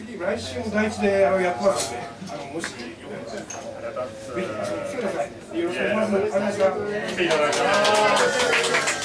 次、来週も第一でやってますので、あのもしよかったら、ぜひ来てください。よろしくお願いします。ありがとうございます。